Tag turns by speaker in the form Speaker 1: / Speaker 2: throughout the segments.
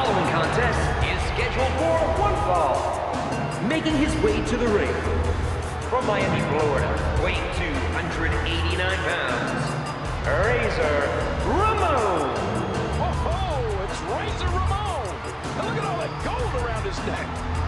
Speaker 1: following contest is scheduled for one fall. Making his way to the ring, from Miami, Florida, weighing 289 pounds, Razor Ramon.
Speaker 2: Whoa, it's Razor Ramon. And look at all that gold around his neck.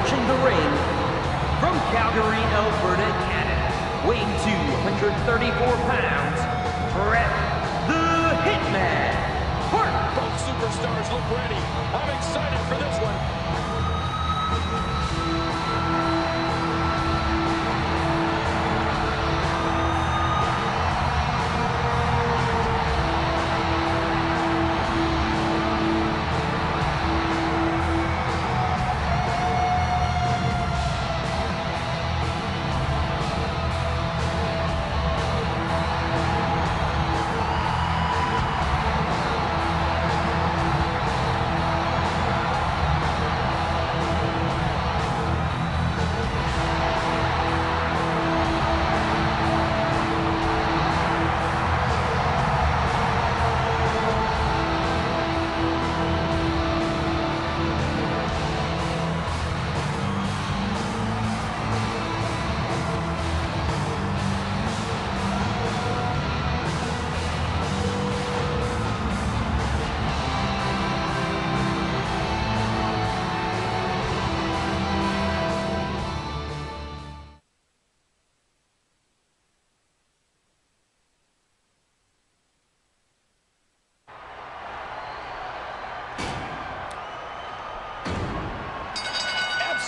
Speaker 1: Approaching the ring, from Calgary, Alberta, Canada, weighing 234 pounds, Bret the Hitman Hart.
Speaker 2: Both superstars look ready. I'm excited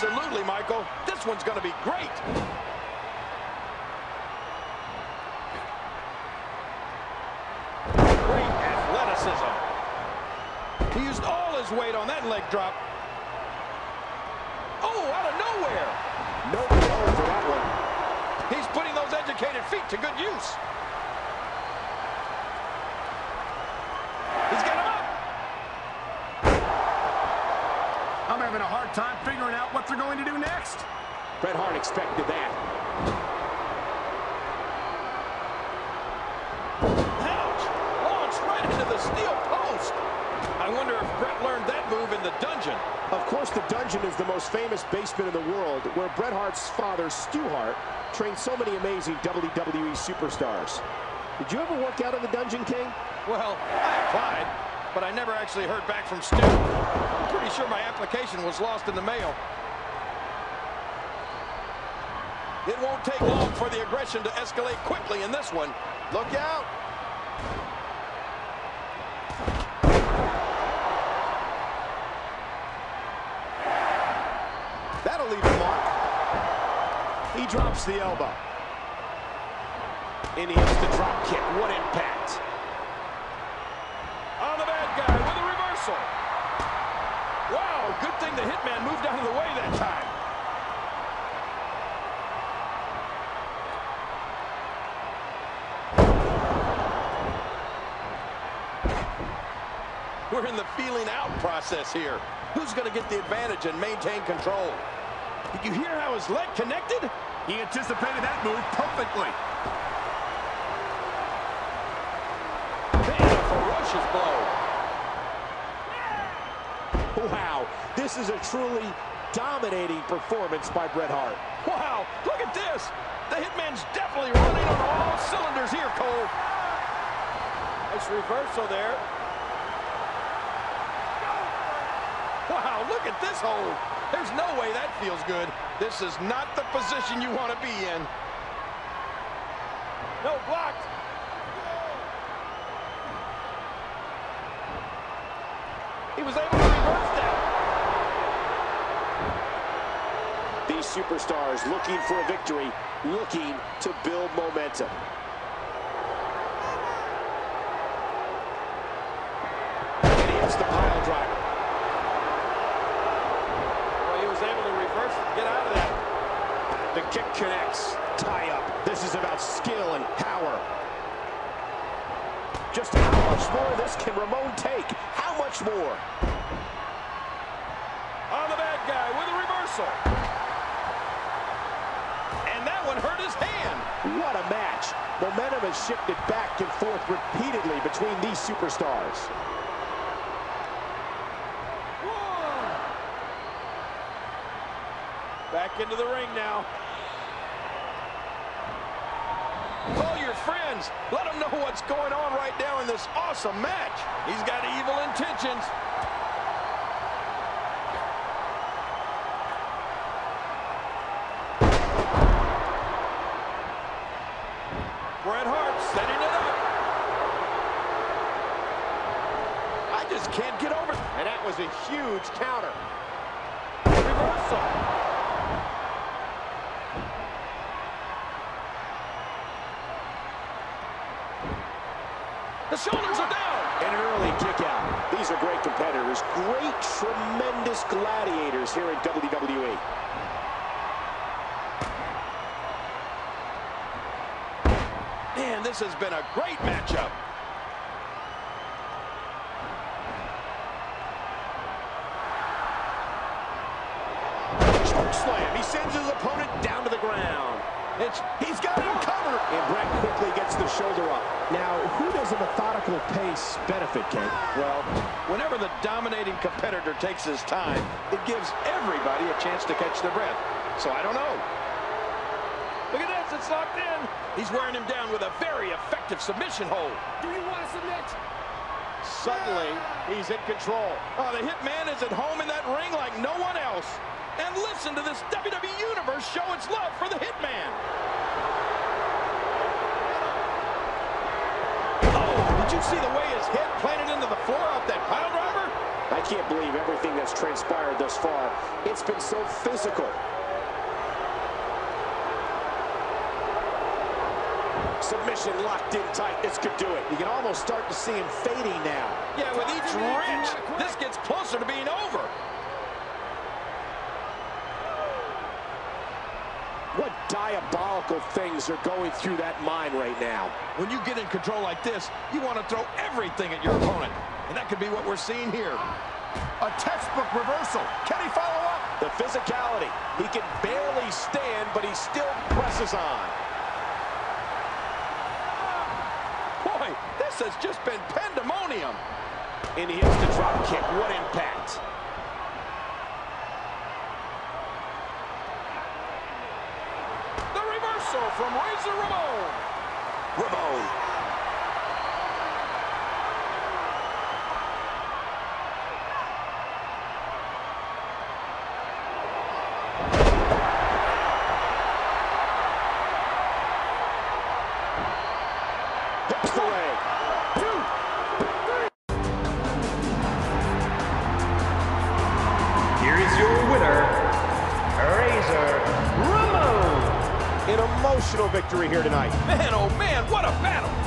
Speaker 2: Absolutely, Michael. This one's going to be great. Great athleticism. He used all his weight on that leg drop. Oh, out of nowhere.
Speaker 3: No power for that one.
Speaker 2: He's putting those educated feet to good use. He's got him up.
Speaker 4: I'm having a hard time figuring they're going to do next.
Speaker 3: Bret Hart expected that.
Speaker 2: Ouch! Oh, Launched right into the steel post. I wonder if Bret learned that move in the dungeon.
Speaker 3: Of course, the Dungeon is the most famous basement in the world, where Bret Hart's father, Stu Hart, trained so many amazing WWE superstars. Did you ever work out in the Dungeon, King?
Speaker 2: Well, I applied, but I never actually heard back from Stu. I'm pretty sure my application was lost in the mail. It won't take long for the aggression to escalate quickly in this one. Look out!
Speaker 3: That'll leave a mark. He drops the elbow. And he hits the drop kick. What impact.
Speaker 2: On the bad guy with a reversal. Wow, good thing the Hitman moved out of the way that time. We're in the feeling out process here. Who's going to get the advantage and maintain control? Did you hear how his leg connected?
Speaker 4: He anticipated that move perfectly.
Speaker 2: Ferocious blow.
Speaker 3: Wow, this is a truly dominating performance by Bret Hart.
Speaker 2: Wow, look at this. The Hitman's definitely running on all cylinders here, Cole. Nice reversal there. Wow, look at this hold. There's no way that feels good. This is not the position you want to be in. No, blocked. He was able to reverse that.
Speaker 3: These superstars looking for a victory, looking to build momentum. And he hits the pile driver.
Speaker 2: Well, he was able to reverse it, get out of that.
Speaker 3: The kick connects. Tie up. This is about skill and power. Just how much more of this can Ramon take? How much more?
Speaker 2: On the bad guy with a reversal. And that one hurt his hand.
Speaker 3: What a match. Momentum has shifted back and forth repeatedly between these superstars.
Speaker 2: Back into the ring now. Call your friends. Let them know what's going on right now in this awesome match. He's got evil intentions. Bret Hart setting it up. I just can't get over.
Speaker 3: And that was a huge counter.
Speaker 2: Reversal. The shoulders are down.
Speaker 3: And an early kick out. These are great competitors. Great, tremendous gladiators here in WWE.
Speaker 2: Man, this has been a great matchup.
Speaker 3: Choke slam. He sends his opponent down to the ground.
Speaker 2: It's, he's got him covered.
Speaker 3: And Bret quickly gets the up. Now, who does a methodical pace benefit, Ken?
Speaker 2: Well, whenever the dominating competitor takes his time, it gives everybody a chance to catch their breath. So I don't know. Look at this, it's locked in. He's wearing him down with a very effective submission hold.
Speaker 4: Do you want to submit?
Speaker 2: Suddenly, he's in control. Oh, the Hitman is at home in that ring like no one else. And listen to this WWE Universe show its love for the Hitman. Oh, did you see the way his head planted into the floor off that pile driver?
Speaker 3: I can't believe everything that's transpired thus far. It's been so physical. Submission locked in tight. This could do it. You can almost start to see him fading now.
Speaker 2: Yeah, with each wrench, this gets closer to being over.
Speaker 3: What diabolical things are going through that mind right now?
Speaker 2: When you get in control like this, you want to throw everything at your opponent. And that could be what we're seeing here.
Speaker 4: A textbook reversal. Can he follow up?
Speaker 3: The physicality. He can barely stand, but he still presses on.
Speaker 2: Boy, this has just been pandemonium.
Speaker 3: And he hits the drop kick. What impact.
Speaker 2: The reversal from Razor Ramon.
Speaker 3: Ramon. Victory here tonight.
Speaker 2: Man, oh man, what a battle.